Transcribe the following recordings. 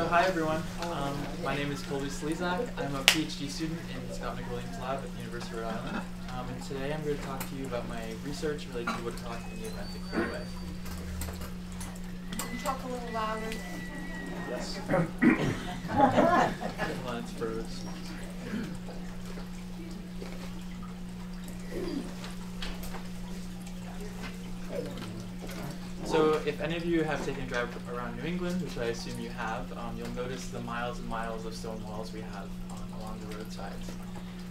So hi everyone, um, my name is Colby Slezak. I'm a PhD student in Scott McWilliams Lab at the University of Rhode Island. Um, and today I'm going to talk to you about my research related to woodcock in the Atlantic Flyway. Can you talk a little louder? Yes. Hold on, it's froze. So if any of you have taken a drive around New England, which I assume you have, um, you'll notice the miles and miles of stone walls we have um, along the roadsides.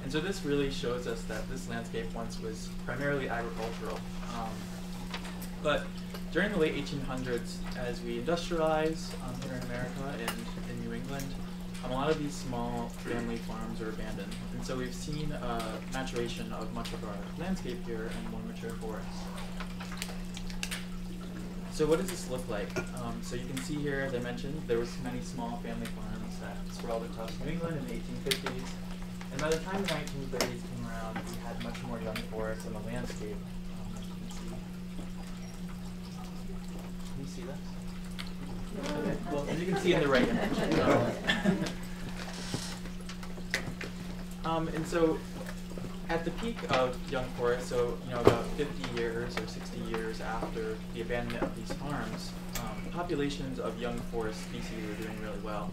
And so this really shows us that this landscape once was primarily agricultural. Um, but during the late 1800s, as we industrialize um, here in America and in New England, um, a lot of these small family farms are abandoned. And so we've seen a maturation of much of our landscape here and more mature forests. So what does this look like? Um, so you can see here, as I mentioned, there was many small family farms that sprawled across New England in the 1850s. And by the time the 1930s came around, we had much more young forests on the landscape. Um, can you see this? Okay, well, as you can see in the right image. Um, and so at the peak of young forest, so you know about 50 years or 60 years after the abandonment of these farms, um, populations of young forest species were doing really well.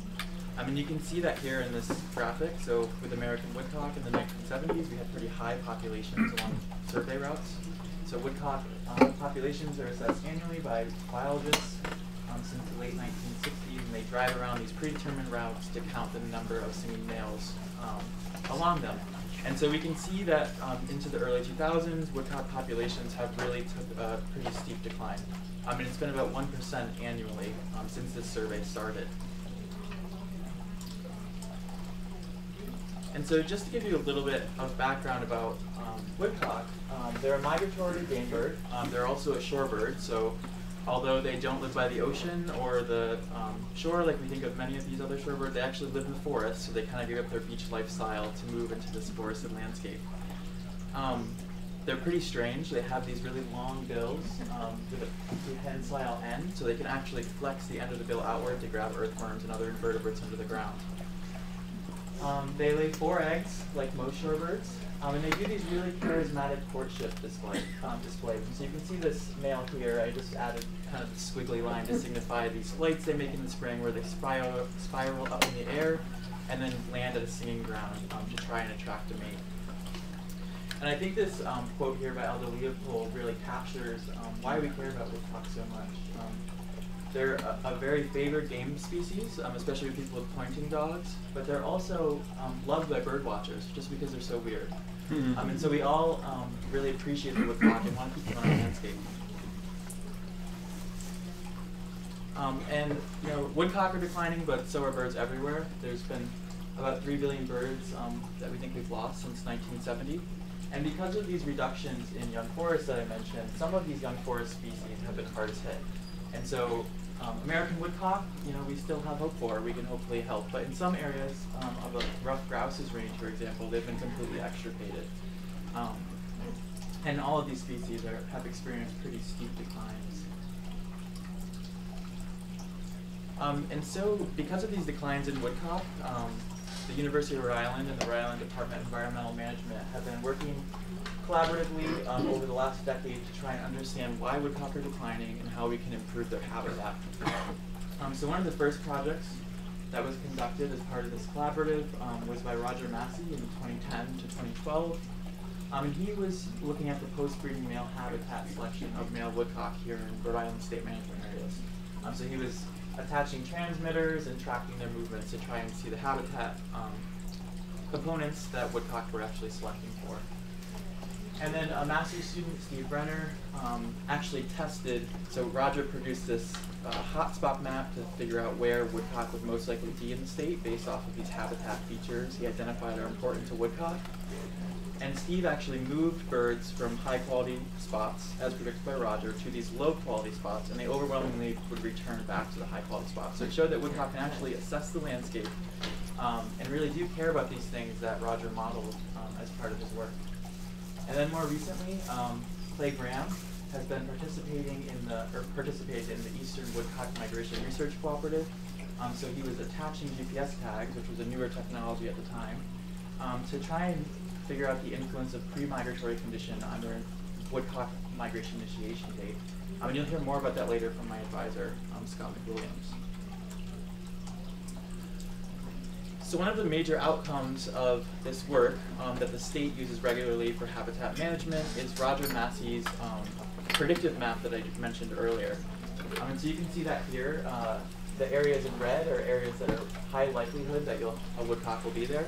I mean, you can see that here in this graphic. So with American woodcock in the 1970s, we had pretty high populations along survey routes. So woodcock um, populations are assessed annually by biologists um, since the late 1960s, and they drive around these predetermined routes to count the number of singing males um, along them. And so we can see that um, into the early 2000s, woodcock populations have really took a pretty steep decline. I mean, it's been about 1% annually um, since this survey started. And so just to give you a little bit of background about um, woodcock, um, they're a migratory game bird. Um, they're also a shorebird, so although they don't live by the ocean or the um, shore like we think of many of these other shorebirds, they actually live in the forest, so they kind of give up their beach lifestyle to move into this forested landscape. Um, they're pretty strange. They have these really long bills um, with a prehensile end, so they can actually flex the end of the bill outward to grab earthworms and other invertebrates under the ground. Um, they lay four eggs, like most shorebirds, um, and they do these really charismatic courtship display, um, displays. So you can see this male here, I just added kind of the squiggly line to signify these flights they make in the spring where they spiral, spiral up in the air and then land at a singing ground um, to try and attract a mate. And I think this um, quote here by Aldo Leopold really captures um, why we care about woodcock so much. Um, they're a, a, very favored game species, um, especially with people with pointing dogs, but they're also um, loved by bird watchers just because they're so weird. Mm-hmm. Um, and so we all um, really appreciate the woodcock and want to keep them on our landscape. Um, and you know, woodcock are declining, but so are birds everywhere. There's been about 3 billion birds um, that we think we've lost since 1970. And because of these reductions in young forests that I mentioned, some of these young forest species have been hardest hit. And so um, American woodcock, you know, we still have hope for. We can hopefully help. But in some areas um, of the ruffed grouse's range, for example, they've been completely extirpated. Um, and all of these species are, have experienced pretty steep declines. Um, and so, because of these declines in woodcock, um, the University of Rhode Island and the Rhode Island Department of Environmental Management have been working collaboratively um, over the last decade to try and understand why woodcock are declining and how we can improve their habitat. Um, so one of the first projects that was conducted as part of this collaborative um, was by Roger Massey in 2010 to 2012. Um, and he was looking at the post-breeding male habitat selection of male woodcock here in Rhode Island state management areas. So he was attaching transmitters and tracking their movements to try and see the habitat um, components that woodcock were actually selecting for. And then a master's student, Steve Brenner, um, actually tested, so Roger produced this uh, hotspot map to figure out where woodcock would most likely be in the state based off of these habitat features he identified are important to woodcock. And Steve actually moved birds from high quality spots, as predicted by Roger, to these low quality spots, and they overwhelmingly would return back to the high quality spots. So it showed that woodcock can actually assess the landscape um, and really do care about these things that Roger modeled um, as part of his work. And then more recently, um, Clay Graham has been participating in the, or participated in the Eastern Woodcock Migration Research Cooperative. Um, so he was attaching GPS tags, which was a newer technology at the time, um, to try and figure out the influence of pre-migratory condition on their woodcock migration initiation date. Um, and you'll hear more about that later from my advisor, um, Scott McWilliams. So one of the major outcomes of this work um, that the state uses regularly for habitat management is Roger Massey's um, predictive map that I mentioned earlier. Um, and so you can see that here. Uh, the areas in red are areas that are high likelihood that you'll, a woodcock will be there,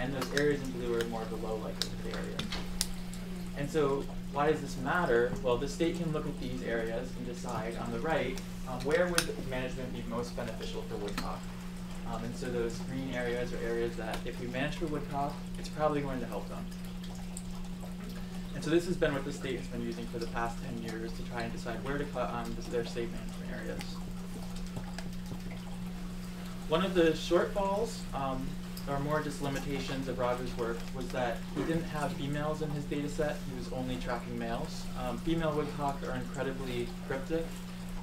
and those areas in blue are more of the low likelihood areas. And so why does this matter? Well, the state can look at these areas and decide on the right um, where would management be most beneficial for woodcock. Um, and so those green areas are areas that if we manage for woodcock, it's probably going to help them. And so this has been what the state has been using for the past 10 years to try and decide where to cut on um, their state management areas. One of the shortfalls, um, or more just limitations of Roger's work, was that he didn't have females in his data set. He was only tracking males. Um, female woodcock are incredibly cryptic.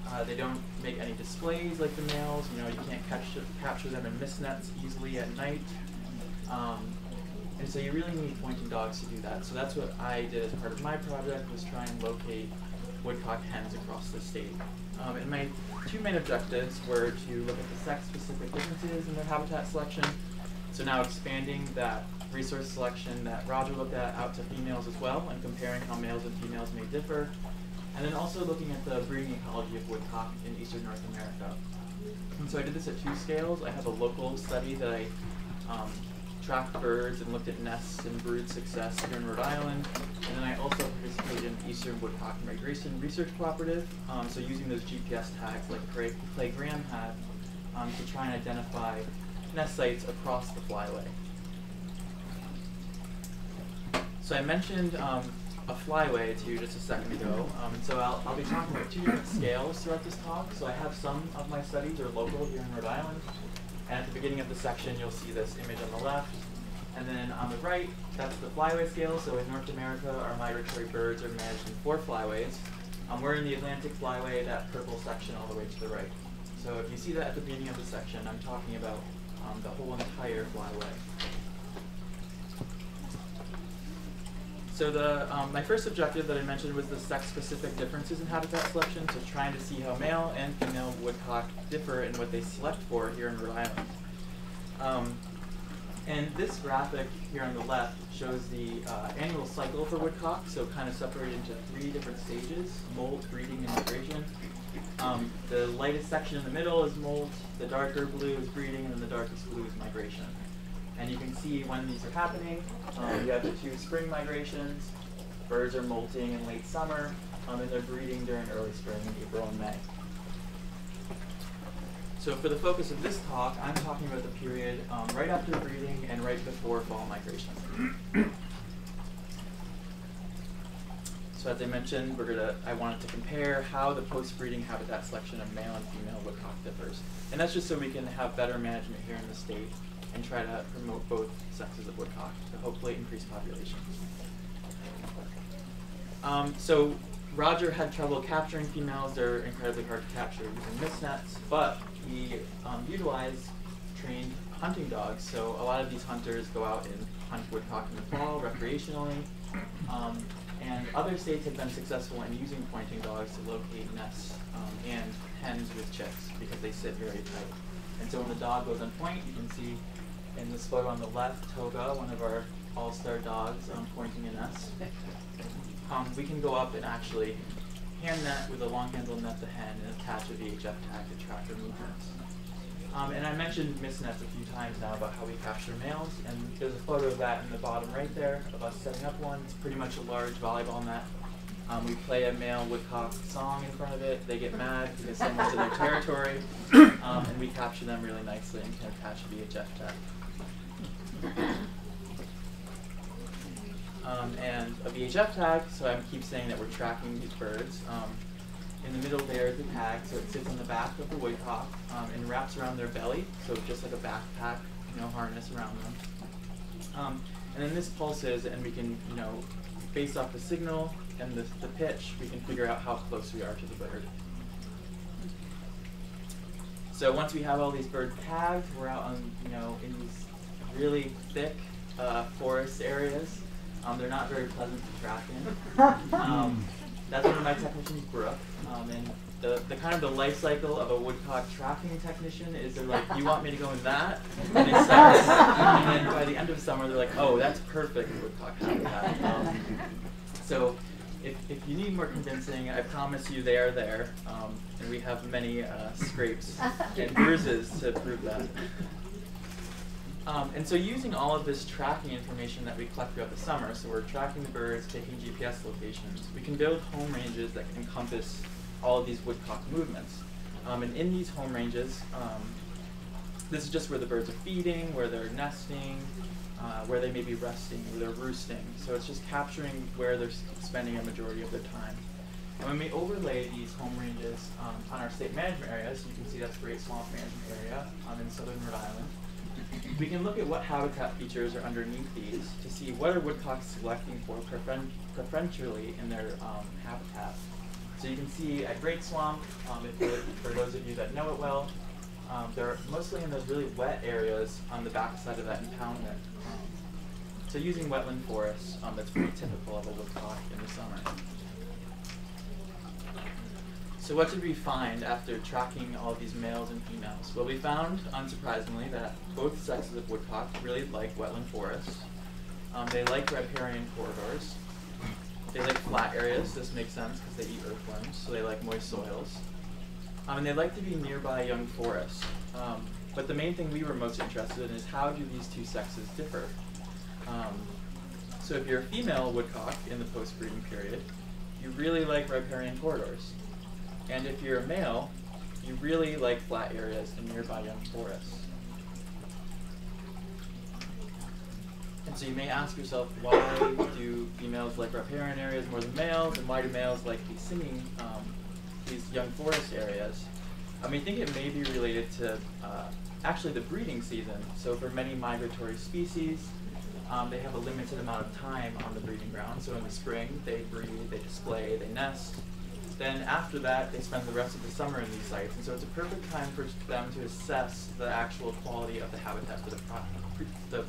Uh, they don't make any displays like the males. You know, you can't catch, capture them in mist nets easily at night. Um, and so you really need pointing dogs to do that. So that's what I did as part of my project was try and locate woodcock hens across the state. Um, and my two main objectives were to look at the sex-specific differences in their habitat selection. So now expanding that resource selection that Roger looked at out to females as well and comparing how males and females may differ. And then also looking at the breeding ecology of woodcock in eastern North America. And so I did this at two scales. I have a local study that I um, tracked birds and looked at nests and brood success here in Rhode Island. And then I also participated in Eastern Woodcock Migration Research Cooperative, um, so using those GPS tags like Clay, Graham had um, to try and identify nest sites across the flyway. So I mentioned um, a flyway to you just a second ago. Um, so I'll, I'll be talking about two different scales throughout this talk. So I have some of my studies are local here in Rhode Island. And at the beginning of the section, you'll see this image on the left. And then on the right, that's the flyway scale. So in North America, our migratory birds are managed in four flyways. Um, we're in the Atlantic flyway, that purple section all the way to the right. So if you see that at the beginning of the section, I'm talking about um, the whole entire flyway. So the, um, my first objective that I mentioned was the sex-specific differences in habitat selection, so trying to see how male and female woodcock differ in what they select for here in Rhode Island. Um, and this graphic here on the left shows the uh, annual cycle for woodcock, so kind of separated into three different stages, molt, breeding, and migration. Um, the lightest section in the middle is molt, the darker blue is breeding, and the darkest blue is migration. And you can see when these are happening. Um, you have the two spring migrations. Birds are molting in late summer, um, and they're breeding during early spring, April and May. So for the focus of this talk, I'm talking about the period um, right after breeding and right before fall migration. So as I mentioned, we're gonna, I wanted to compare how the post-breeding habitat selection of male and female woodcock differs. And that's just so we can have better management here in the state and try to promote both sexes of woodcock to hopefully increase populations. Um, so Roger had trouble capturing females. They're incredibly hard to capture using mist nets, but he um, utilized trained hunting dogs. So a lot of these hunters go out and hunt woodcock in the fall recreationally. Um, and other states have been successful in using pointing dogs to locate nests um, and hens with chicks because they sit very tight. And so when the dog goes on point, you can see in this photo on the left, Toga, one of our all-star dogs, um, pointing a nest. Um, we can go up and actually hand net with a long handle net the hen and attach a VHF tag to track their movements. Um, and I mentioned mist nets a few times now about how we capture males, and there's a photo of that in the bottom right there of us setting up one. It's pretty much a large volleyball net. Um, we play a male woodcock song in front of it. They get mad because someone's in their territory, um, and we capture them really nicely and can attach a VHF tag. Um, and a VHF tag, so I keep saying that we're tracking these birds. Um, in the middle there is the tag, so it sits on the back of the woodcock um, and wraps around their belly, so just like a backpack, you know, harness around them. Um, and then this pulses, and we can, you know, based off the signal and the, the pitch, we can figure out how close we are to the bird. So once we have all these birds tagged, we're out on, you know, in these really thick uh, forest areas. Um, they're not very pleasant to track in. That's one of my technicians, Brooke. Um, and the, the kind of the life cycle of a woodcock tracking technician is they're like, you want me to go in that? And, it starts, and then by the end of summer, they're like, oh, that's perfect woodcock habitat. Um, so if, if you need more convincing, I promise you they are there. Um, and we have many uh, scrapes and bruises to prove that. Um, and so using all of this tracking information that we collect throughout the summer, so we're tracking the birds, taking GPS locations, we can build home ranges that can encompass all of these woodcock movements. Um, and in these home ranges, um, this is just where the birds are feeding, where they're nesting, uh, where they may be resting, where they're roosting. So it's just capturing where they're spending a majority of their time. And when we overlay these home ranges um, on our state management areas, you can see that's Great Swamp Management Area um, in southern Rhode Island. We can look at what habitat features are underneath these to see what are woodcocks selecting for preferen preferentially in their um, habitat. So you can see at Great Swamp, um, for those of you that know it well, um, they're mostly in those really wet areas on the backside of that impoundment. So using wetland forests, um, that's pretty typical of a woodcock in the summer. So what did we find after tracking all these males and females? Well, we found, unsurprisingly, that both sexes of woodcock really like wetland forests. Um, they like riparian corridors. They like flat areas. This makes sense because they eat earthworms, so they like moist soils. Um, and they like to be nearby young forests. Um, but the main thing we were most interested in is how do these two sexes differ? Um, so if you're a female woodcock in the post-breeding period, you really like riparian corridors. And if you're a male, you really like flat areas and nearby young forests. And so you may ask yourself, why do females like riparian areas more than males, and why do males like these singing, um, these young forest areas? I mean, I think it may be related to uh, actually the breeding season. So for many migratory species, um, they have a limited amount of time on the breeding ground. So in the spring, they breed, they display, they nest, then after that, they spend the rest of the summer in these sites. And so it's a perfect time for them to assess the actual quality of the habitat for the, the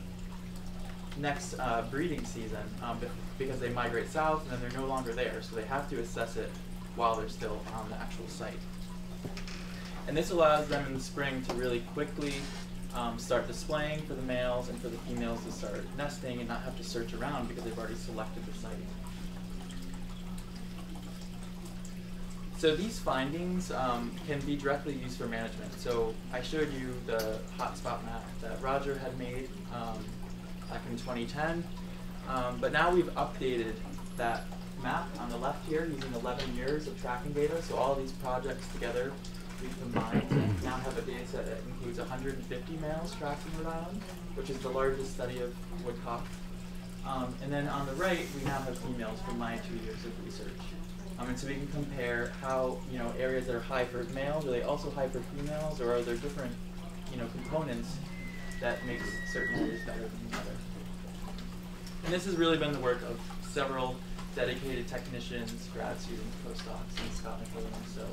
next uh, breeding season um, because they migrate south and then they're no longer there. So they have to assess it while they're still on the actual site. And this allows them in the spring to really quickly um, start displaying for the males and for the females to start nesting and not have to search around because they've already selected the site. So these findings um, can be directly used for management. So I showed you the hotspot map that Roger had made um, back in 2010, um, but now we've updated that map on the left here using 11 years of tracking data. So all these projects together we've combined and now have a data set that includes 150 males tracked in Rhode Island, which is the largest study of woodcock. Um, and then on the right, we now have females from my two years of research. Um, and so we can compare how, you know, areas that are high for males, are they also high for females, or are there different, you know, components that makes certain areas better than the other? And this has really been the work of several dedicated technicians, grad students, postdocs, and Scott McWilliams. So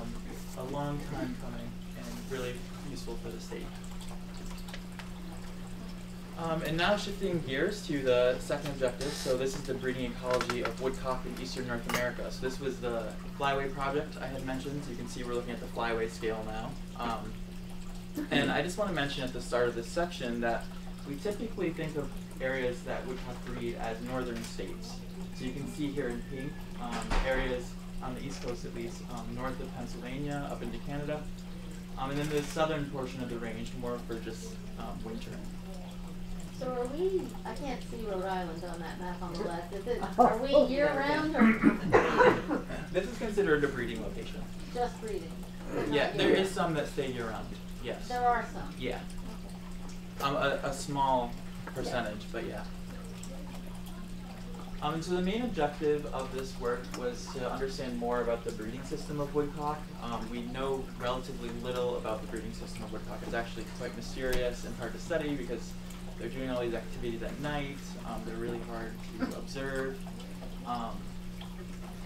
um, a long time coming and really useful for the state. Um, and now shifting gears to the second objective. So this is the breeding ecology of woodcock in eastern North America. So this was the flyway project I had mentioned. So you can see we're looking at the flyway scale now. Um, and I just want to mention at the start of this section that we typically think of areas that woodcock breed as northern states. So you can see here in pink um, areas on the east coast at least, um, north of Pennsylvania up into Canada. Um, and then the southern portion of the range more for just um, wintering. So are we, I can't see Rhode Island on that map on the left, is it, are we year round or This is considered a breeding location. just breeding? Yeah, there is some that stay year round, yes. There are some? Yeah, Okay. um, a, a small percentage, but yeah. Um, so the main objective of this work was to understand more about the breeding system of woodcock. Um, we know relatively little about the breeding system of woodcock. It's actually quite mysterious and hard to study because they're doing all these activities at night. Um, they're really hard to observe. Um,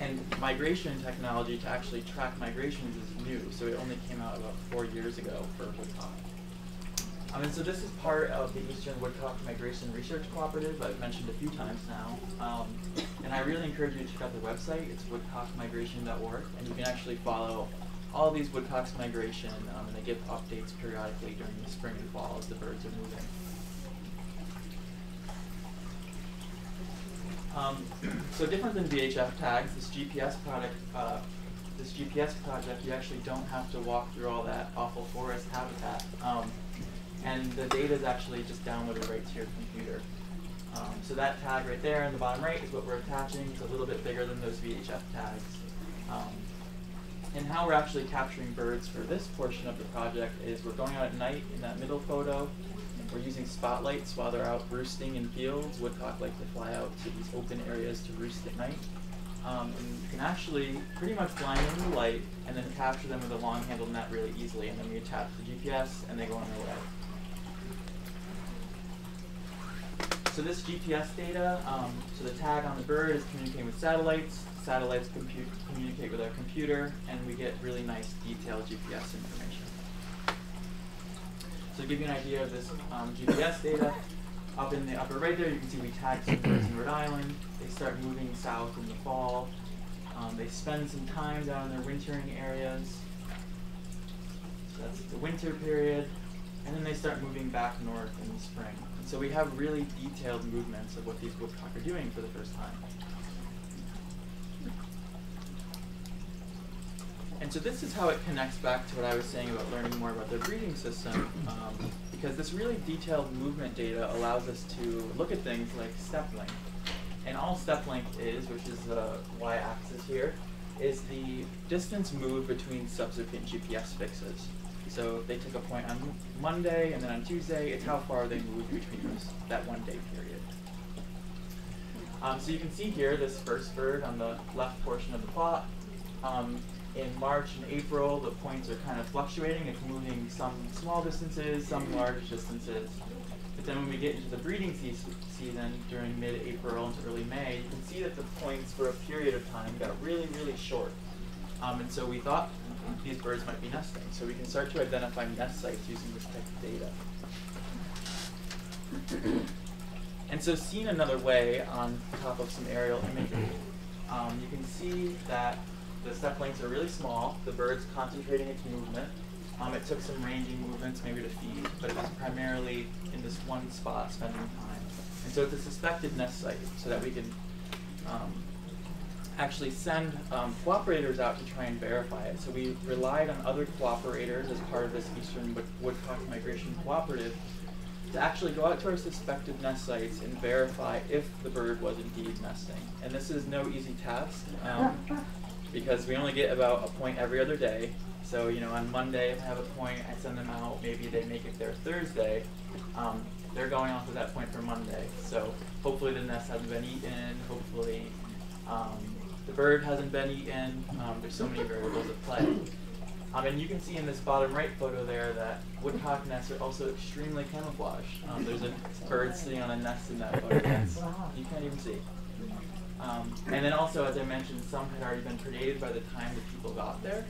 and migration technology to actually track migrations is new, so it only came out about four years ago for Woodcock. Um, and so this is part of the Eastern Woodcock Migration Research Cooperative I've mentioned a few times now. Um, and I really encourage you to check out the website. It's woodcockmigration.org, and you can actually follow all these woodcocks migration, um, and they give updates periodically during the spring and fall as the birds are moving. Um, so different than VHF tags, this GPS product, uh, this GPS project, you actually don't have to walk through all that awful forest habitat. Um, and the data is actually just downloaded right to your computer. Um, so that tag right there in the bottom right is what we're attaching. It's a little bit bigger than those VHF tags. Um, and how we're actually capturing birds for this portion of the project is we're going out at night in that middle photo. We're using spotlights while they're out roosting in fields. Woodcock like to fly out to these open areas to roost at night. Um, and you can actually pretty much blind them the light and then capture them with a long handled net really easily. And then we attach the GPS and they go on their way. So this GPS data, um, so the tag on the bird is communicating with satellites. Satellites communicate with our computer, and we get really nice detailed GPS information. So to give you an idea of this um, GPS data, up in the upper right there, you can see we tagged some birds in Rhode Island. They start moving south in the fall. Um, they spend some time down in their wintering areas. So that's the winter period. And then they start moving back north in the spring. And so we have really detailed movements of what these woodcock are doing for the first time. And so this is how it connects back to what I was saying about learning more about their breeding system, um, because this really detailed movement data allows us to look at things like step length. And all step length is, which is the y-axis here, is the distance moved between subsequent GPS fixes. So they took a point on Monday and then on Tuesday, it's how far they moved between those, that one day period. Um, so you can see here this first bird on the left portion of the plot. Um, in March and April, the points are kind of fluctuating. It's moving some small distances, some large distances. But then when we get into the breeding se season during mid-April into early May, you can see that the points for a period of time got really, really short. Um, and so we thought these birds might be nesting. So we can start to identify nest sites using this type of data. and so seen another way on top of some aerial imagery, um, you can see that the step lengths are really small. The bird's concentrating its movement. Um, it took some ranging movements maybe to feed, but it was primarily in this one spot spending time. And so it's a suspected nest site so that we can um, actually send um, cooperators out to try and verify it. So we relied on other cooperators as part of this Eastern Woodcock Migration Cooperative to actually go out to our suspected nest sites and verify if the bird was indeed nesting. And this is no easy task um, because we only get about a point every other day. So, you know, on Monday, if I have a point, I send them out. Maybe they make it there Thursday. Um, they're going off of that point for Monday. So hopefully the nest hasn't been eaten. Hopefully um, the bird hasn't been eaten. Um, there's so many variables at play. Um, and you can see in this bottom right photo there that woodcock nests are also extremely camouflaged. Um, there's a bird sitting on a nest in that photo. You can't even see. Um, and then also, as I mentioned, some had already been predated by the time that people got there.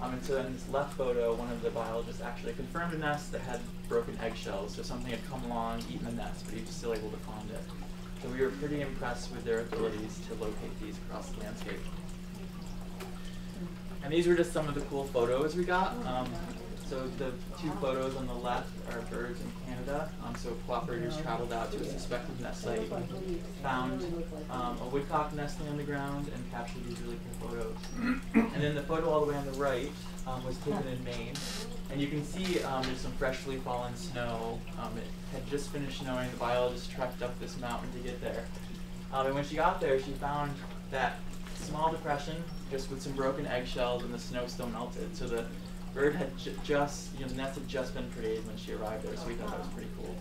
Um, and so in this left photo, one of the biologists actually confirmed a nest that had broken eggshells. So something had come along, eaten the nest, but he was still able to find it. So we were pretty impressed with their abilities to locate these across the landscape. And these were just some of the cool photos we got. Um, so the two photos on the left are birds in Canada. Um, so cooperators traveled out to a suspected nest site, found um, a woodcock nesting on the ground, and captured these really cool photos. And then the photo all the way on the right um, was taken in Maine. And you can see um, there's some freshly fallen snow. Um, it had just finished snowing. The biologist trekked up this mountain to get there. Um, and when she got there, she found that small depression just with some broken eggshells and the snow still melted. So the bird had just, you know, the nest had just been created when she arrived there, so we thought that was pretty cool.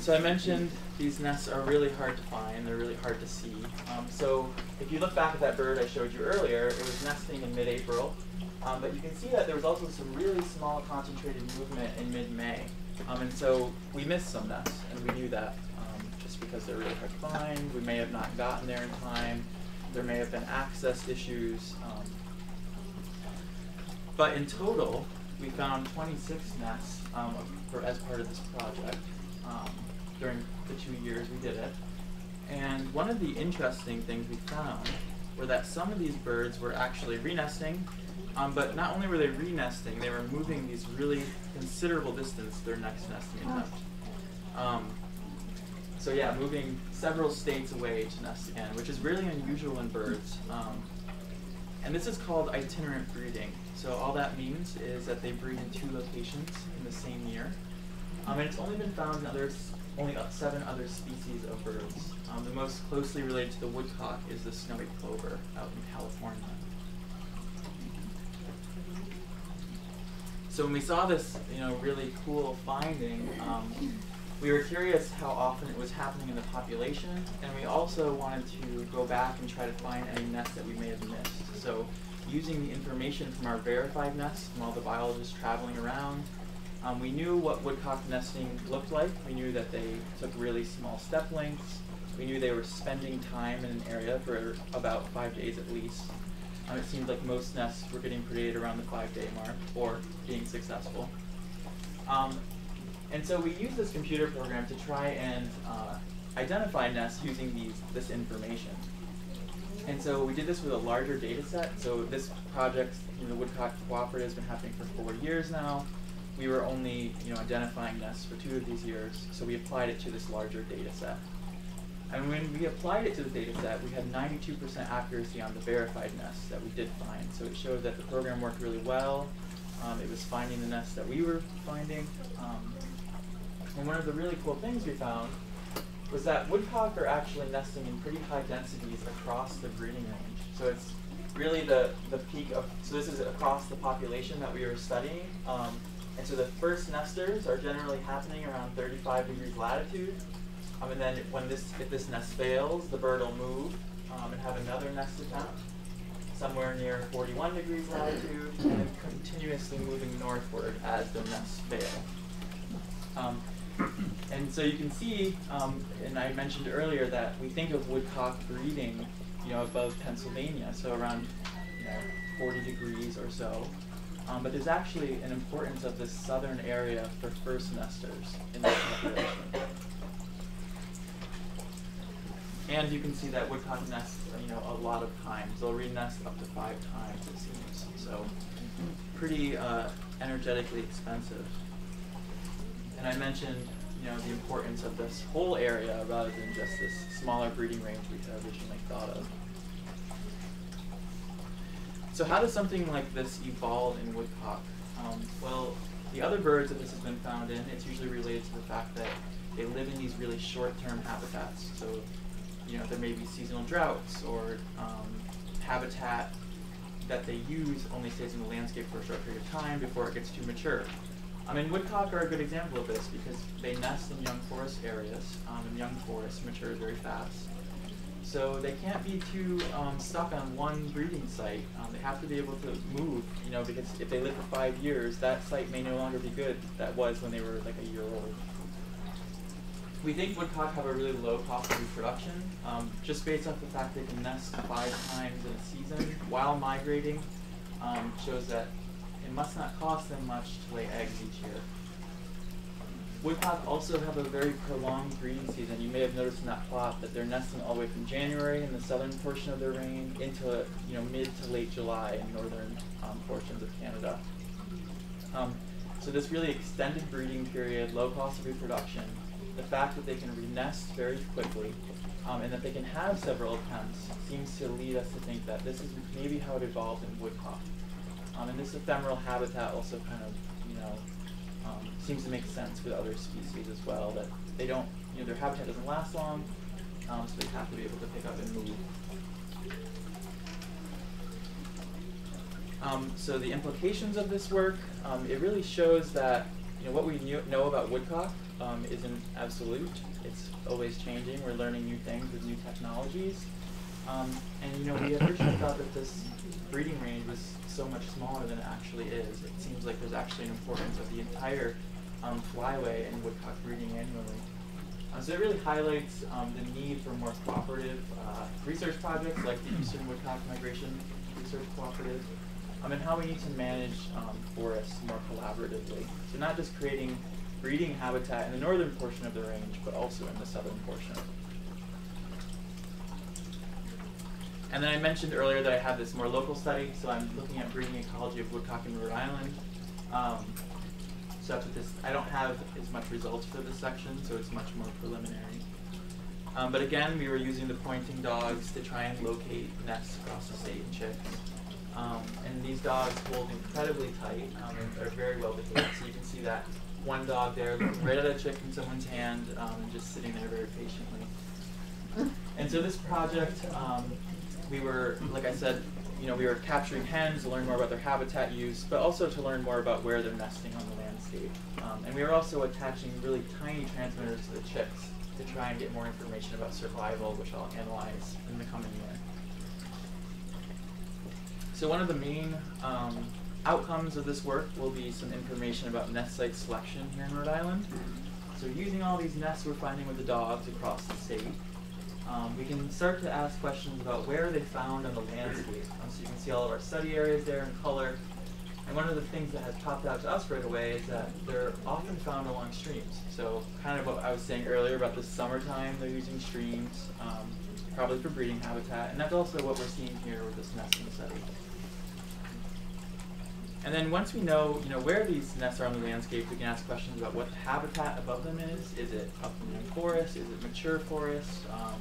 So I mentioned these nests are really hard to find, they're really hard to see. Um, so if you look back at that bird I showed you earlier, it was nesting in mid-April. Um, but you can see that there was also some really small concentrated movement in mid-May. Um, and so we missed some nests, and we knew that um, just because they're really hard to find. We may have not gotten there in time. There may have been access issues. But in total, we found 26 nests um, for, as part of this project um, during the two years we did it. And one of the interesting things we found were that some of these birds were actually renesting, um, but not only were they renesting, they were moving these really considerable distance to their next nesting attempt. Um, so yeah, moving several states away to nest again, which is really unusual in birds. Um, and this is called itinerant breeding. So all that means is that they breed in two locations in the same year. Um, and it's only been found in others, only seven other species of birds. Um, the most closely related to the woodcock is the snowy plover out in California. So when we saw this, you know, really cool finding, um, we were curious how often it was happening in the population, and we also wanted to go back and try to find any nests that we may have missed. So using the information from our verified nests, from all the biologists traveling around, um, we knew what woodcock nesting looked like. We knew that they took really small step lengths. We knew they were spending time in an area for about five days at least. Um, it seemed like most nests were getting created around the five day mark or being successful. Um, and so we used this computer program to try and uh, identify nests using these, this information. And so we did this with a larger data set. So this project in the Woodcock Cooperative has been happening for four years now. We were only you know, identifying nests for two of these years, so we applied it to this larger data set. And when we applied it to the data set, we had 92% accuracy on the verified nests that we did find. So it showed that the program worked really well. Um, it was finding the nests that we were finding. Um, and one of the really cool things we found was that woodcock are actually nesting in pretty high densities across the breeding range. So it's really the, the peak of, so this is across the population that we were studying. Um, and so the first nesters are generally happening around 35 degrees latitude. Um, and then when this, if this nest fails, the bird will move um, and have another nest attempt somewhere near 41 degrees latitude, and then continuously moving northward as the nests fail. Um, and so you can see, um, and I mentioned earlier that we think of woodcock breeding, you know, above Pennsylvania, so around, you know, 40 degrees or so. Um, but there's actually an importance of this southern area for first nesters in the population. And you can see that woodcock nest, you know, a lot of times. They'll re-nest up to five times, it seems. So pretty uh, energetically expensive. And I mentioned, you know, the importance of this whole area rather than just this smaller breeding range we had originally thought of. So how does something like this evolve in woodcock? Um, well, the other birds that this has been found in, it's usually related to the fact that they live in these really short-term habitats. So, you know, there may be seasonal droughts or um, habitat that they use only stays in the landscape for a short period of time before it gets too mature. I mean, woodcock are a good example of this because they nest in young forest areas, um, and young forests mature very fast. So they can't be too um, stuck on one breeding site. Um, they have to be able to move, you know, because if they live for five years, that site may no longer be good that was when they were like a year old. We think woodcock have a really low cost of reproduction, um, just based off the fact they can nest five times in a season while migrating. Um, shows that it must not cost them much to lay eggs each year. Woodcock also have a very prolonged breeding season. You may have noticed in that plot that they're nesting all the way from January in the southern portion of their range into you know mid to late July in northern um, portions of Canada. Um, so this really extended breeding period, low cost of reproduction, the fact that they can re-nest very quickly, um, and that they can have several attempts seems to lead us to think that this is maybe how it evolved in woodcock. Um, and this ephemeral habitat also kind of, you know, um, seems to make sense with other species as well, that they don't, you know, their habitat doesn't last long, um, so they have to be able to pick up and move. Um, so the implications of this work, um, it really shows that, you know, what we knew, know about woodcock um, isn't absolute. It's always changing. We're learning new things with new technologies. And you know, we originally thought that this breeding range was so much smaller than it actually is. It seems like there's actually an importance of the entire um, flyway in woodcock breeding annually. Uh, so it really highlights um, the need for more cooperative uh, research projects like the Eastern Woodcock Migration Research Cooperative, um, and how we need to manage um, forests more collaboratively. So not just creating breeding habitat in the northern portion of the range, but also in the southern portion. And then I mentioned earlier that I have this more local study, so I'm looking at breeding ecology of woodcock in Rhode Island. Um, so that's what this, I don't have as much results for this section, so it's much more preliminary. Um, but again, we were using the pointing dogs to try and locate nests across the state and chicks. Um, and these dogs hold incredibly tight um, and are very well behaved. So you can see that one dog there looking right at a chick in someone's hand um, and just sitting there very patiently. And so this project, um, we were, like I said, you know, we were capturing hens to learn more about their habitat use, but also to learn more about where they're nesting on the landscape. Um, and we were also attaching really tiny transmitters to the chicks to try and get more information about survival, which I'll analyze in the coming year. So one of the main um, outcomes of this work will be some information about nest site selection here in Rhode Island. So using all these nests we're finding with the dogs across the state, um, we can start to ask questions about where are they found on the landscape. Um, so you can see all of our study areas there in color. And one of the things that has popped out to us right away is that they're often found along streams. So kind of what I was saying earlier about the summertime, they're using streams, um, probably for breeding habitat. And that's also what we're seeing here with this nesting study. And then once we know, you know, where these nests are on the landscape, we can ask questions about what the habitat above them is. Is it upland forest? Is it mature forest? Um,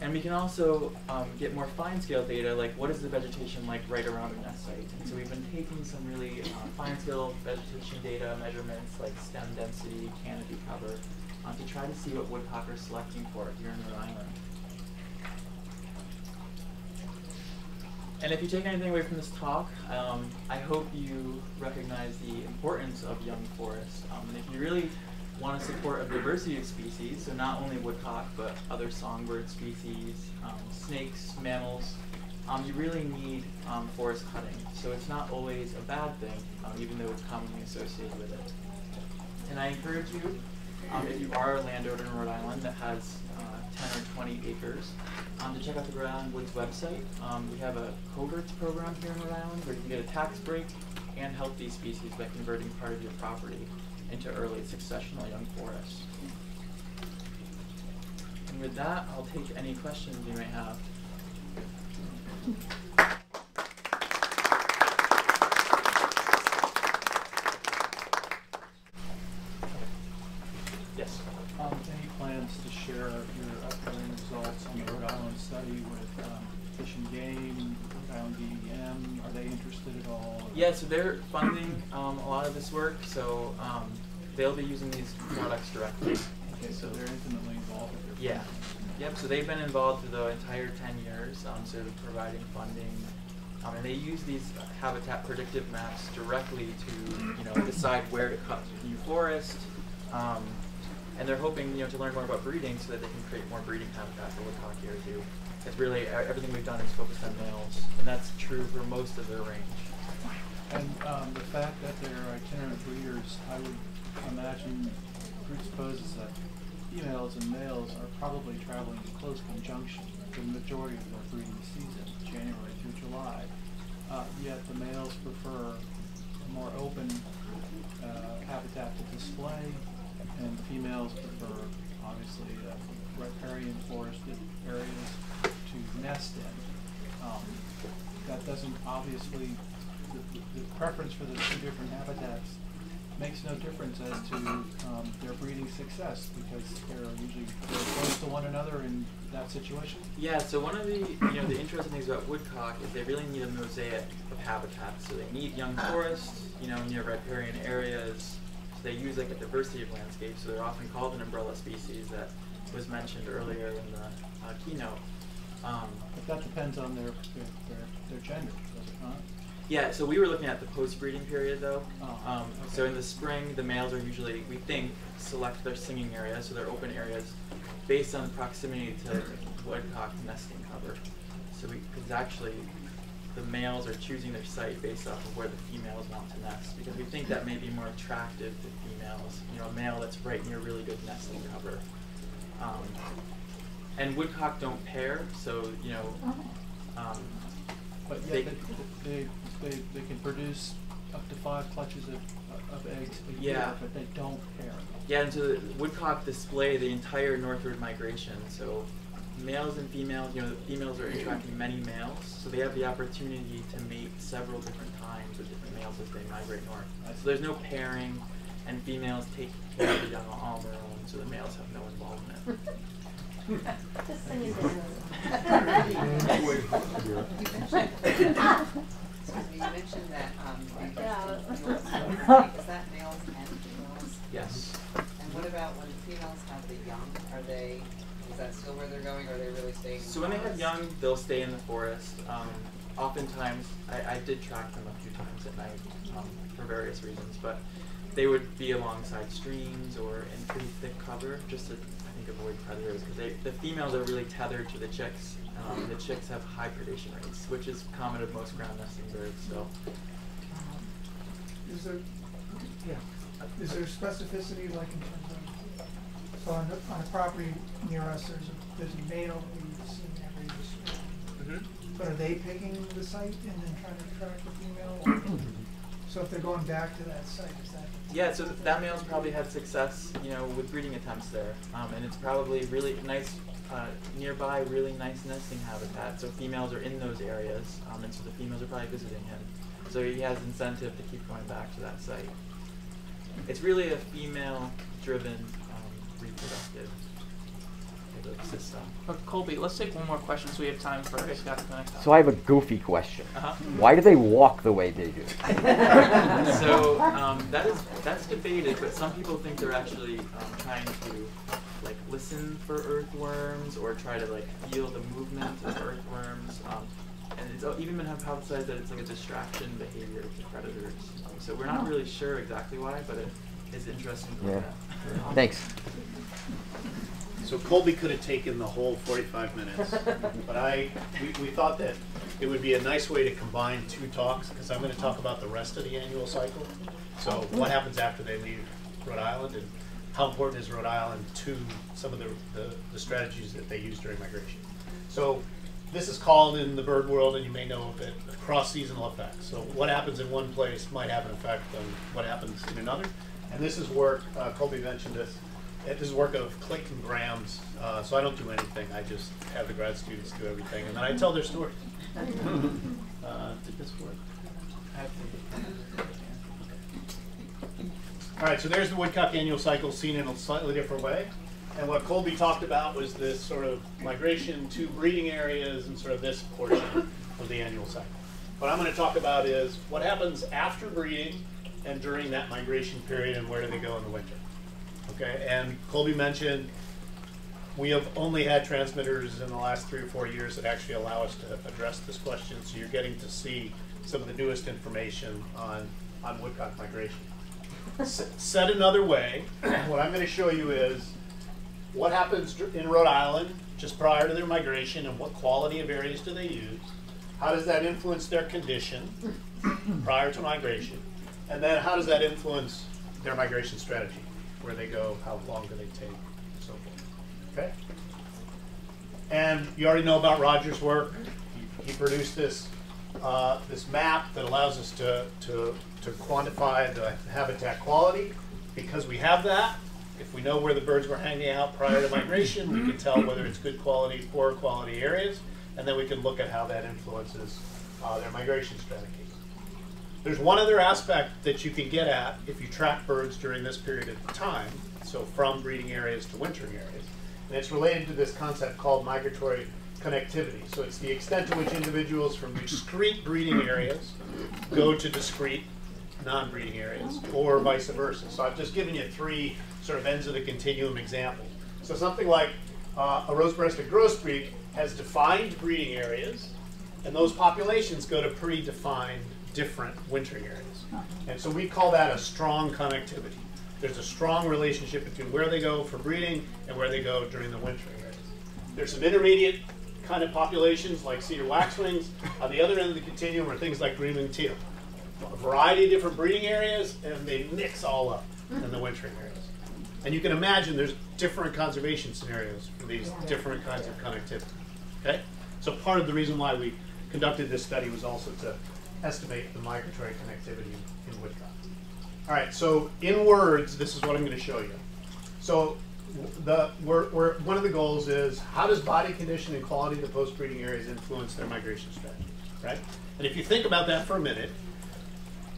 and we can also um, get more fine-scale data, like what is the vegetation like right around the nest site. And so we've been taking some really uh, fine-scale vegetation data measurements, like stem density, canopy cover, um, to try to see what woodcock are selecting for here in Rhode Island. And if you take anything away from this talk, um, I hope you recognize the importance of young forest. Um, and if you really want to support a diversity of species, so not only woodcock, but other songbird species, um, snakes, mammals, um, you really need um, forest cutting. So it's not always a bad thing, um, even though it's commonly associated with it. And I encourage you, um, if you are a landowner in Rhode Island that has uh, 10 or 20 acres, um, to check out the Rhode Island Woods website. We have a coverts program here in Rhode Island where you can get a tax break and help these species by converting part of your property into early successional young forests. And with that, I'll take any questions you may have. Yes. Um, any plans to share your upcoming results on the Rhode Island study with, um, Fish and Game, Rhode Island DEM? Are they interested at all? or- Yeah, so they're funding um, a lot of this work, so um, they'll be using these products directly. Okay, so they're intimately involved with their. Yeah. Yep. So they've been involved through the entire 10 years, um, so providing funding, um, and they use these habitat predictive maps directly to you know decide where to cut new forest, um, and they're hoping you know to learn more about breeding so that they can create more breeding habitat for woodcock here too. It's really everything we've done is focused on males, and that's true for most of their range. And, um, the fact that they're itinerant breeders, I would imagine presupposes that females and males are probably traveling in close conjunction for the majority of their breeding season, January through July. Uh, yet the males prefer a more open, uh, habitat to display, and females prefer, obviously, uh, riparian forested areas to nest in. Um, that doesn't obviously, the, preference for the two different habitats makes no difference as to, um, their breeding success, because they're usually very close to one another in that situation. Yeah, so one of the you know the interesting things about woodcock is they really need a mosaic of habitats. So they need young forests, you know, near riparian areas. So they use like a diversity of landscapes. So they're often called an umbrella species that was mentioned earlier in the uh, keynote. Um, But that depends on their, their, their, their gender, does it not? Yeah, so we were looking at the post-breeding period though. Oh, um, So in the spring, the males are usually, we think, select their singing areas, so their open areas, based on proximity to woodcock nesting cover. So we, because actually, the males are choosing their site based off of where the females want to nest because we think that may be more attractive to females. You know, a male that's right near really good nesting cover. Um, and woodcock don't pair, so you know, um, But they, yet they, they, they, they can produce up to five clutches of, of eggs a year, Yeah. but they don't pair. Yeah, and so the woodcock display the entire northward migration. So males and females, you know, the females are attracting many males, so they have the opportunity to mate several different times with different males as they migrate north. So there's no pairing, and females take care of the young on their own, so the males have no involvement. Just sing it down. Excuse me, you mentioned that, um, Yeah. females is that males and females? Yes. And what about when females have the young, are they, is that still where they're going, or are they really staying in So when they have young, they'll stay in the forest. Um, oftentimes, I, I did track them a few times at night um, for various reasons, but they would be alongside streams or in pretty thick cover just to, I think, avoid predators because the females are really tethered to the chicks. Um, the chicks have high predation rates, which is common of most ground nesting birds. So um, Is there, yeah, uh, is there specificity like in terms of, so on, the- on a property near us, there's a, there's a male that we've seen every year. Mm-hmm. But are they picking the site and then trying to attract the female? So if they're going back to that site, is that? Yeah, so th- that male's probably had success, you know, with breeding attempts there, um, and it's probably really nice, uh, nearby, really nice nesting habitat. So females are in those areas, um, and so the females are probably visiting him. So he has incentive to keep going back to that site. It's really a female-driven um, reproductive type of system. But Colby, let's take one more question so we have time for Scott to connect. So I have a goofy question. Uh-huh. Why do they walk the way they do? so um, that is that's debated, but some people think they're actually um, trying to like listen for earthworms or try to like feel the movement of earthworms. Um, and it's even been hypothesized that it's like a distraction behavior to predators. Um, so we're not really sure exactly why, but it is interesting to look Yeah. at. Thanks. So Colby could have taken the whole 45 minutes, but I, we, we thought that it would be a nice way to combine two talks, because I'm going to talk about the rest of the annual cycle. So what happens after they leave Rhode Island, and how important is Rhode Island to some of the, the, the strategies that they use during migration. So this is called in the bird world, and you may know of it, cross-seasonal effects. So what happens in one place might have an effect on what happens in another. And this is work, uh, Colby mentioned this, it is work of Clayton Graham's, uh, so I don't do anything, I just have the grad students do everything, and then I tell their stories. Uh, did this work? All right, so there's the woodcock annual cycle seen in a slightly different way. And what Colby talked about was this sort of migration to breeding areas and sort of this portion of the annual cycle. What I'm going to talk about is what happens after breeding and during that migration period and where do they go in the winter. Okay, and Colby mentioned we have only had transmitters in the last three or four years that actually allow us to address this question. So you're getting to see some of the newest information on, on woodcock migration. S- said another way, what I'm going to show you is what happens in Rhode Island just prior to their migration and what quality of areas do they use? How does that influence their condition prior to migration? And then how does that influence their migration strategy? Where they go, how long do they take, and so forth. Okay? And you already know about Roger's work. He, he produced this, uh, this map that allows us to, to, to quantify the habitat quality. Because we have that, if we know where the birds were hanging out prior to migration, we can tell whether it's good quality, poor quality areas, and then we can look at how that influences uh, their migration strategies. There's one other aspect that you can get at if you track birds during this period of time, so from breeding areas to wintering areas, and it's related to this concept called migratory connectivity. So it's the extent to which individuals from discrete breeding areas go to discrete non-breeding areas, or vice versa. So I've just given you three sort of ends of the continuum examples. So something like uh, a rose-breasted grosbeak has defined breeding areas, and those populations go to predefined different wintering areas. And so we call that a strong connectivity. There's a strong relationship between where they go for breeding and where they go during the wintering areas. There's some intermediate kind of populations like cedar waxwings. On the other end of the continuum are things like green-winged teal. A variety of different breeding areas, and they mix all up in the wintering areas. And you can imagine there's different conservation scenarios for these different kinds of connectivity. Okay? So part of the reason why we conducted this study was also to estimate the migratory connectivity in woodcock. All right, so in words, this is what I'm going to show you. So the we're, we're, one of the goals is how does body condition and quality of the post-breeding areas influence their migration strategy, right? And if you think about that for a minute,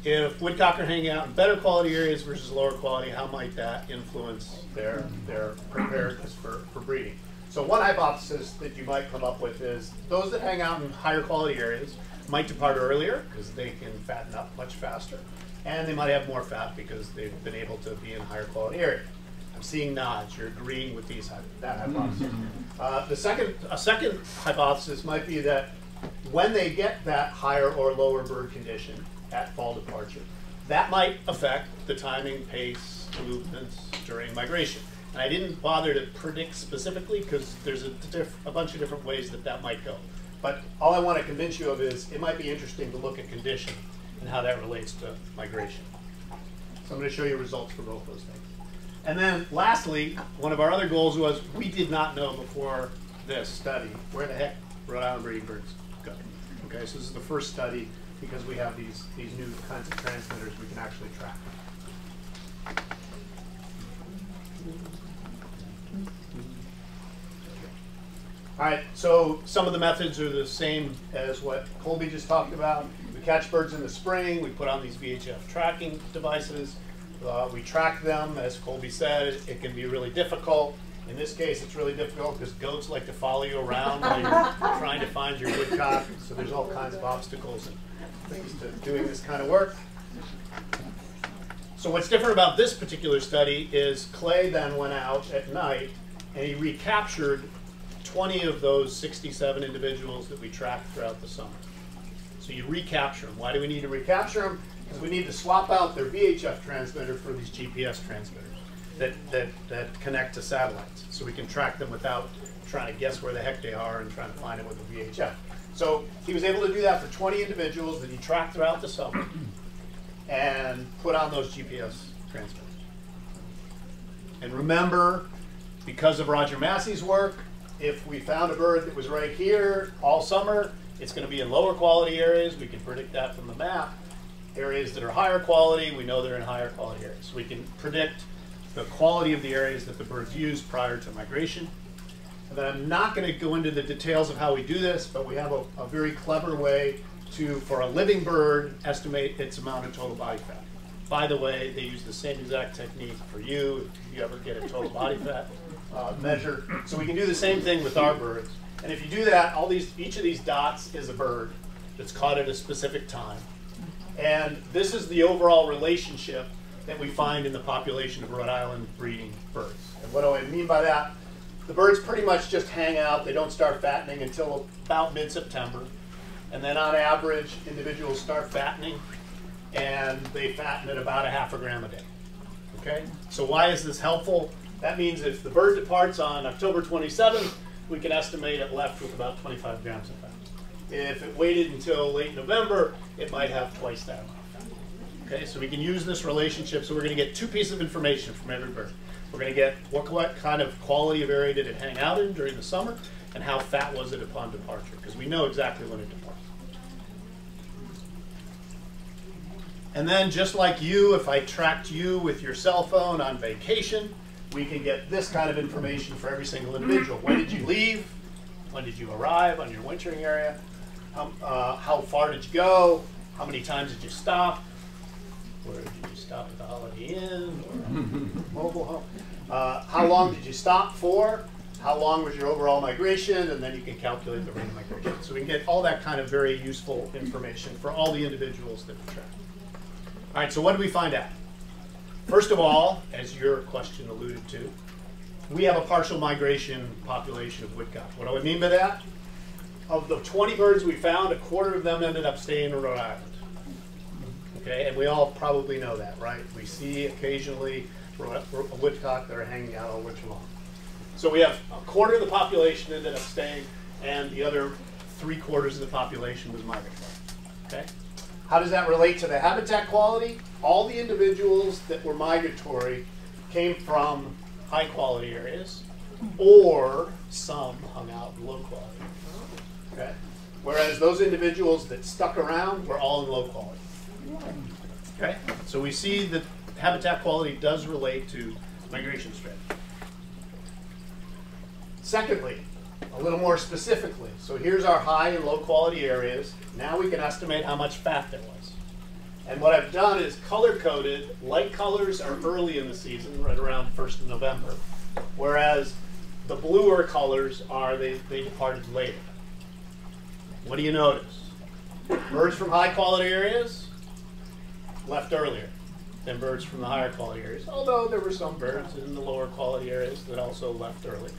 if woodcock are hanging out in better quality areas versus lower quality, how might that influence their, their preparedness for, for breeding? So one hypothesis that you might come up with is those that hang out in higher quality areas might depart earlier because they can fatten up much faster. And they might have more fat because they've been able to be in higher quality areas. I'm seeing nods. You're agreeing with these that hypothesis. Uh, the second, a second hypothesis might be that when they get that higher or lower bird condition at fall departure, that might affect the timing, pace, movements during migration. And I didn't bother to predict specifically because there's a, a bunch of different ways that that might go. But all I want to convince you of is it might be interesting to look at condition and how that relates to migration. So I'm going to show you results for both those things. And then lastly, one of our other goals was we did not know before this study where the heck Rhode Island breeding birds go. Okay, so this is the first study because we have these, these new kinds of transmitters we can actually track. All right, so some of the methods are the same as what Colby just talked about. We catch birds in the spring, we put on these VHF tracking devices. Uh, we track them, as Colby said, it, it, can be really difficult. In this case, it's really difficult because goats like to follow you around while you're trying to find your woodcock. So there's all kinds of obstacles and things to doing this kind of work. So what's different about this particular study is Clay then went out at night and he recaptured 20 of those 67 individuals that we tracked throughout the summer. So you recapture them. Why do we need to recapture them? Because we need to swap out their VHF transmitter for these GPS transmitters that, that, that connect to satellites. So we can track them without trying to guess where the heck they are and trying to find it with a VHF. So he was able to do that for 20 individuals that he tracked throughout the summer and put on those GPS transmitters. And remember, because of Roger Masse's work, if we found a bird that was right here all summer, it's going to be in lower quality areas. We can predict that from the map areas that are higher quality, we know they're in higher quality areas. So we can predict the quality of the areas that the birds use prior to migration. And then I'm not going to go into the details of how we do this, but we have a, a very clever way to, for a living bird, estimate its amount of total body fat. By the way, they use the same exact technique for you if you ever get a total body fat uh, measure. So we can do the same thing with our birds. And if you do that, all these, each of these dots is a bird that's caught at a specific time. And this is the overall relationship that we find in the population of Rhode Island breeding birds. And what do I mean by that? The birds pretty much just hang out. They don't start fattening until about mid-September. And then on average, individuals start fattening and they fatten at about a half a gram a day. Okay? So why is this helpful? That means if the bird departs on October 27th, we can estimate it left with about 25 grams of fat. If it waited until late November, it might have twice that amount. Okay, so we can use this relationship. So we're going to get two pieces of information from every bird. We're going to get what, what kind of quality of area did it hang out in during the summer, and how fat was it upon departure, because we know exactly when it departs. And then just like you, if I tracked you with your cell phone on vacation, we can get this kind of information for every single individual. When did you leave? When did you arrive on your wintering area? How, uh, how far did you go? How many times did you stop? Where did you stop at the Holiday Inn or mobile home? Uh, how long did you stop for? How long was your overall migration? And then you can calculate the rate of migration. So we can get all that kind of very useful information for all the individuals that we track. All right, so what did we find out? First of all, as your question alluded to, we have a partial migration population of woodcock. What do I mean by that? Of the 20 birds we found, a quarter of them ended up staying in Rhode Island. Okay, and we all probably know that, right? We see occasionally a woodcock that are hanging out all winter long. So we have a quarter of the population ended up staying, and the other three quarters of the population was migratory. Okay? How does that relate to the habitat quality? All the individuals that were migratory came from high quality areas, or some hung out in low quality. Okay? Whereas those individuals that stuck around were all in low quality. Okay? So we see that habitat quality does relate to migration strategy. Secondly, a little more specifically, so here's our high and low quality areas. Now we can estimate how much fat there was. And what I've done is color coded, light colors are early in the season, right around 1st of November, whereas the bluer colors are they, they departed later. What do you notice? Birds from high quality areas left earlier than birds from the higher quality areas, although there were some birds in the lower quality areas that also left early.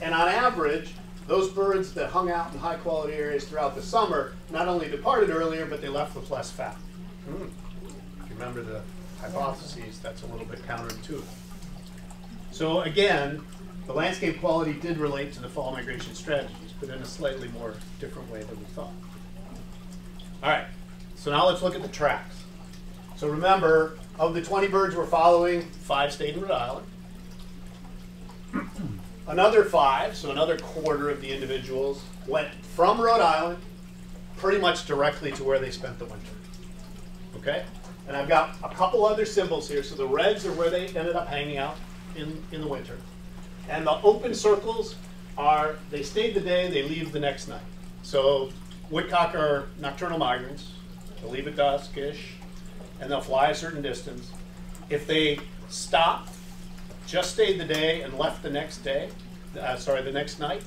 And on average, those birds that hung out in high quality areas throughout the summer not only departed earlier, but they left with less fat. Hmm. If you remember the hypotheses, that's a little bit counterintuitive. So again, the landscape quality did relate to the fall migration strategies, but in a slightly more different way than we thought. All right, so now let's look at the tracks. So remember, of the 20 birds we're following, five stayed in Rhode Island. Another five, so another quarter of the individuals, went from Rhode Island pretty much directly to where they spent the winter. Okay? And I've got a couple other symbols here. So the reds are where they ended up hanging out in, in the winter. And the open circles are they stayed the day, they leave the next night. So woodcock are nocturnal migrants. They'll leave at dusk-ish, and they'll fly a certain distance. If they stop, just stayed the day and left the next day, uh, sorry, the next night,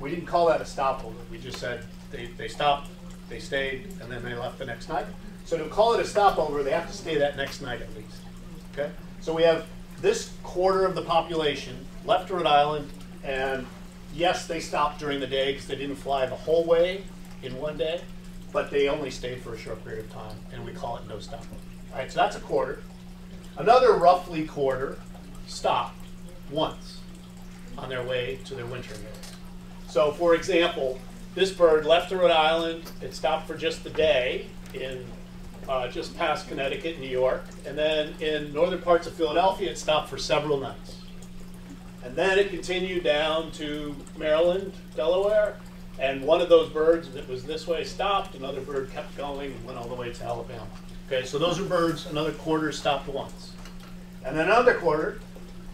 we didn't call that a stopover. We just said they, they stopped, they stayed, and then they left the next night. So to call it a stopover, they have to stay that next night at least. Okay? So we have this quarter of the population left Rhode Island, and yes, they stopped during the day because they didn't fly the whole way in one day, but they only stayed for a short period of time, and we call it no stopover. All right, so that's a quarter. Another roughly quarter stopped once on their way to their wintering area. So, for example, this bird left Rhode Island, it stopped for just the day in uh, just past Connecticut, New York, and then in northern parts of Philadelphia, it stopped for several nights. And then it continued down to Maryland, Delaware, and one of those birds that was this way stopped, another bird kept going and went all the way to Alabama. Okay, so those are birds, another quarter stopped once. And then another quarter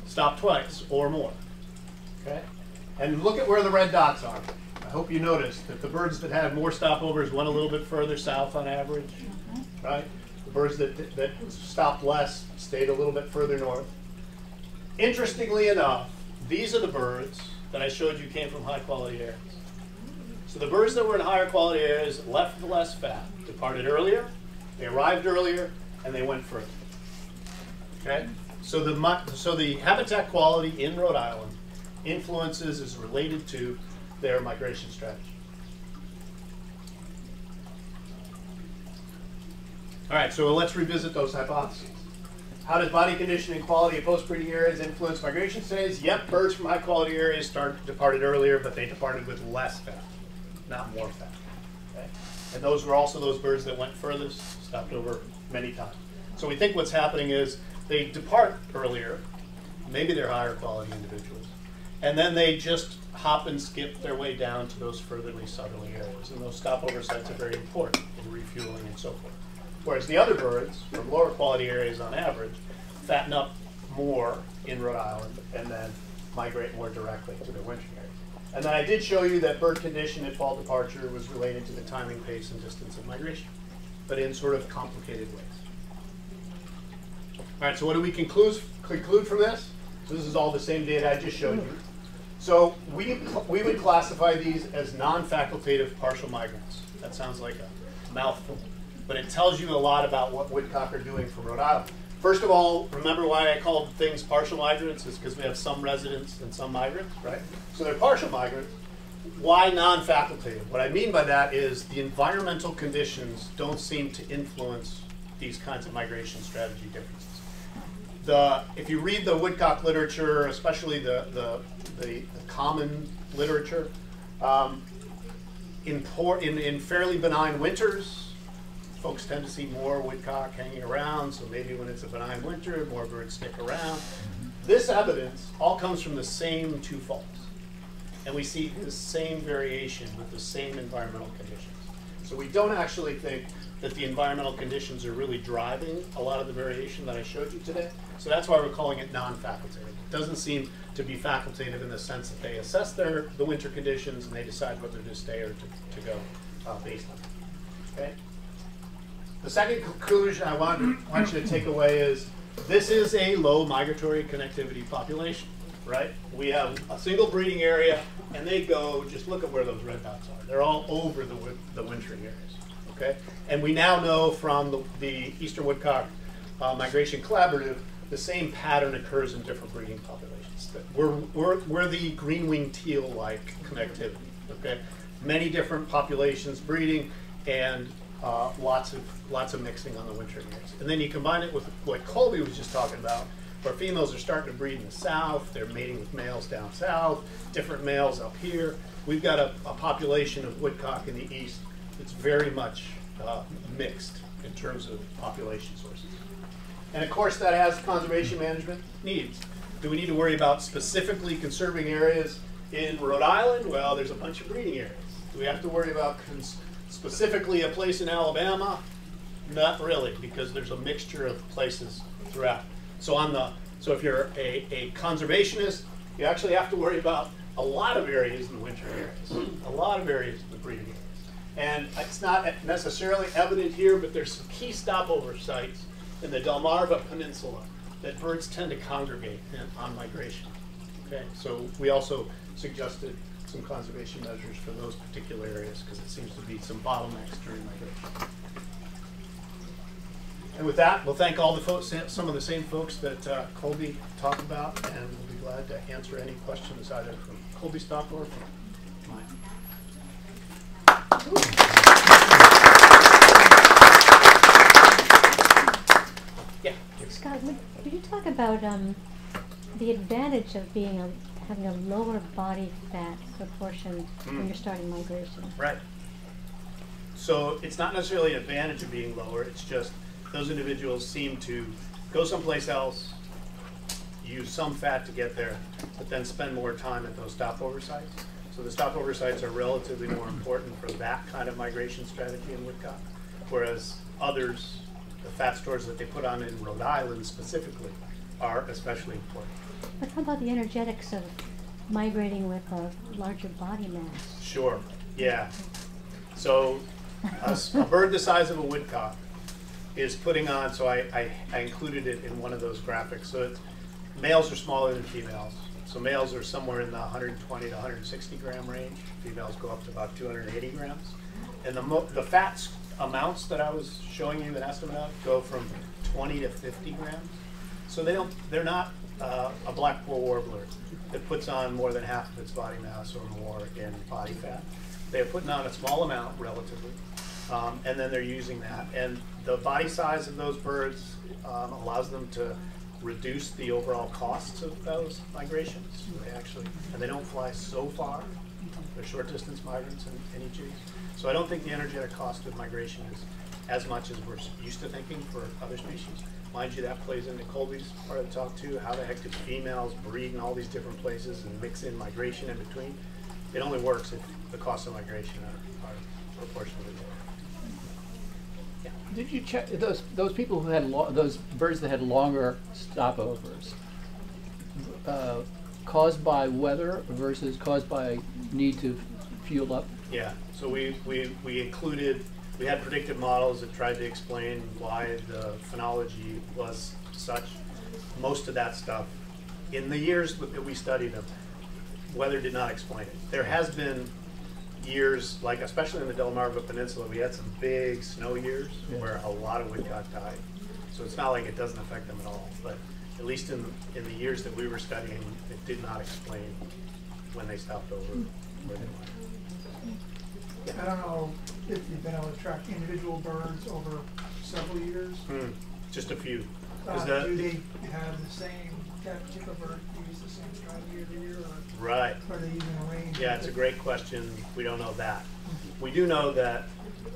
stopped twice or more. Okay? And look at where the red dots are. I hope you noticed that the birds that had more stopovers went a little bit further south on average, mm-hmm. right? The birds that, that stopped less stayed a little bit further north. Interestingly enough, these are the birds that I showed you came from high quality areas. So the birds that were in higher quality areas left with less fat, departed earlier, they arrived earlier, and they went further. Okay? So the, so the habitat quality in Rhode Island influences is related to their migration strategy. All right, so let's revisit those hypotheses. How does body condition and quality of post-breeding areas influence migration stays? Yep, birds from high quality areas start departed earlier, but they departed with less fat, not more fat. Okay? And those were also those birds that went furthest, stopped over many times. So we think what's happening is they depart earlier, maybe they're higher quality individuals, and then they just hop and skip their way down to those furtherly southerly areas. And those stopover sites are very important in refueling and so forth. Whereas the other birds from lower quality areas on average fatten up more in Rhode Island and then migrate more directly to their wintering areas. And then I did show you that bird condition at fall departure was related to the timing, pace, and distance of migration, but in sort of complicated ways. All right, so what do we conclude, conclude from this? So this is all the same data I just showed you. So we, we would classify these as non-facultative partial migrants. That sounds like a mouthful, but it tells you a lot about what woodcock are doing from Rhode Island. First of all, remember why I called things partial migrants is because we have some residents and some migrants, right? So they're partial migrants. Why non-facultative? What I mean by that is the environmental conditions don't seem to influence these kinds of migration strategy differences. The, if you read the woodcock literature, especially the, the, the, the common literature, Um, in, poor, in, in fairly benign winters, folks tend to see more woodcock hanging around, so maybe when it's a benign winter, more birds stick around. This evidence all comes from the same two faults. And we see the same variation with the same environmental conditions. So we don't actually think that the environmental conditions are really driving a lot of the variation that I showed you today. So that's why we're calling it non-facultative. It doesn't seem to be facultative in the sense that they assess their the winter conditions and they decide whether to stay or to, to go uh, based on it. Okay. The second conclusion I want, want you to take away is this is a low migratory connectivity population, right? We have a single breeding area, and they go, just look at where those red dots are. They're all over the, the wintering areas, okay? And we now know from the, the Eastern Woodcock uh, Migration Collaborative, the same pattern occurs in different breeding populations. We're, we're, we're the green-winged teal-like connectivity, okay? Many different populations breeding, and uh, lots of lots of mixing on the wintering areas. And then you combine it with what Colby was just talking about, where females are starting to breed in the south, they're mating with males down south, different males up here. We've got a, a population of woodcock in the east that's very much uh, mixed in terms of population sources. And of course, that has conservation management needs. Do we need to worry about specifically conserving areas in Rhode Island? Well, there's a bunch of breeding areas. Do we have to worry about specifically a place in Alabama? Not really, because there's a mixture of places throughout. So on the so if you're a, a conservationist, you actually have to worry about a lot of areas in the winter areas, a lot of areas in the breeding areas. And it's not necessarily evident here, but there's some key stopover sites in the Delmarva Peninsula that birds tend to congregate on migration. Okay, so we also suggested some conservation measures for those particular areas because it seems to be some bottlenecks during migration. And with that, we'll thank all the folks, some of the same folks that uh, Colby talked about, and we'll be glad to answer any questions either from Colby's talk or from mine. Yeah. Scott, would, could you talk about um, the advantage of being a, having a lower body fat proportion when Mm. you're starting migration? Right. So it's not necessarily an advantage of being lower, it's just those individuals seem to go someplace else, use some fat to get there, but then spend more time at those stopover sites. So the stopover sites are relatively more important for that kind of migration strategy in woodcock, whereas others, the fat stores that they put on in Rhode Island specifically, are especially important. But how about the energetics of migrating with a larger body mass? Sure, yeah. So a bird the size of a woodcock is putting on, so I, I, I included it in one of those graphics. So it's, males are smaller than females. So males are somewhere in the 120 to 160 gram range. Females go up to about 280 grams. And the, the fats amounts that I was showing you an estimate of go from 20 to 50 grams. So they don't, they're not uh, a blackpoll warbler that puts on more than half of its body mass or more in body fat. They're putting on a small amount relatively, um, and then they're using that. And the body size of those birds um, allows them to reduce the overall costs of those migrations. They actually, and they don't fly so far. They're short distance migrants in, case. So I don't think the energetic cost of migration is as much as we're used to thinking for other species. Mind you, that plays into Colby's part of the talk too. How the heck do females breed in all these different places and mix in migration in between? It only works if the costs of migration are, are proportionally lower. Did you check those those people who had those birds that had longer stopovers? Uh, caused by weather versus caused by need to fuel up. Yeah, so we, we, we included, we had predictive models that tried to explain why the phenology was such. Most of that stuff, in the years that we studied them, weather did not explain it. There has been years, like especially in the Delmarva Peninsula, we had some big snow years Yeah. where a lot of woodcock died. So it's not like it doesn't affect them at all, but at least in, in the years that we were studying, it did not explain when they stopped over where they went. I don't know if you've been able to track individual birds over several years. Hmm, Just a few. Uh, the- do they have the same, that particular bird use the same strategy every year, or Right. Are they using a range? Yeah, it's a great question. We don't know that. We do know that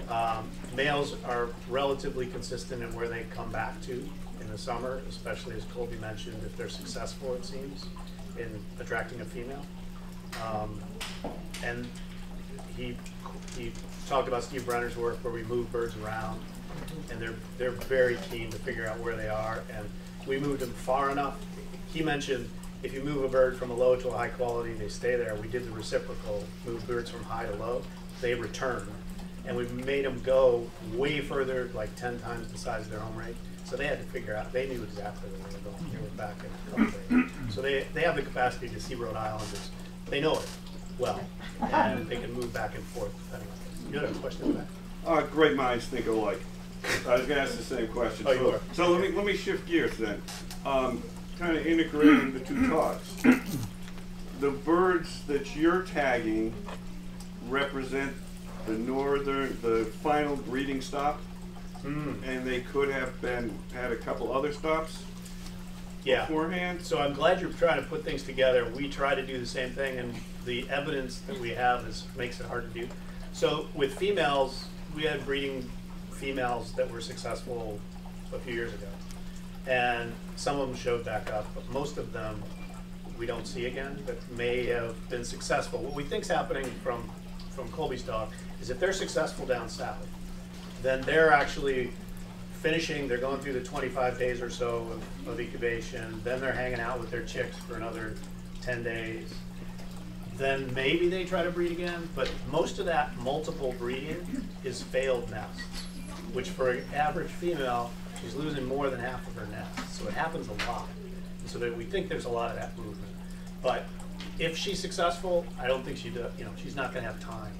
um, males are relatively consistent in where they come back to in the summer, especially as Colby mentioned, if they're successful, it seems, in attracting a female. Um, and he he talked about Steve Brenner's work where we move birds around, and they're they're very keen to figure out where they are, and we moved them far enough. He mentioned if you move a bird from a low to a high quality, they stay there. We did the reciprocal, move birds from high to low, they return, and we made them go way further, like ten times the size of their home rate. So they had to figure out. They knew exactly where they were going. They were back in a couple days. So they they have the capacity to see Rhode Islanders. They know it well, and they can move back and forth depending on. You had a question back? Uh, great minds think alike. I was gonna ask the same question. Oh, you So-. So let me, let me shift gears then. Um, kind of integrating the two talks. The birds that you're tagging represent the northern, the final breeding stop, Hmm. and they could have been, had a couple other stops Yeah. beforehand? So I'm glad you're trying to put things together. We try to do the same thing, and the evidence that we have is makes it hard to do. So with females, we had breeding females that were successful a few years ago, and some of them showed back up, but most of them we don't see again that may have been successful. What we think is happening from from Colby's talk is if they're successful down south, then they're actually finishing, they're going through the 25 days or so of, of incubation, then they're hanging out with their chicks for another 10 days. Then maybe they try to breed again, but most of that multiple breeding is failed nests, which for an average female, she's losing more than half of her nest. So it happens a lot. So that we think there's a lot of that movement. But if she's successful, I don't think she does, uh, you know, she's not gonna have time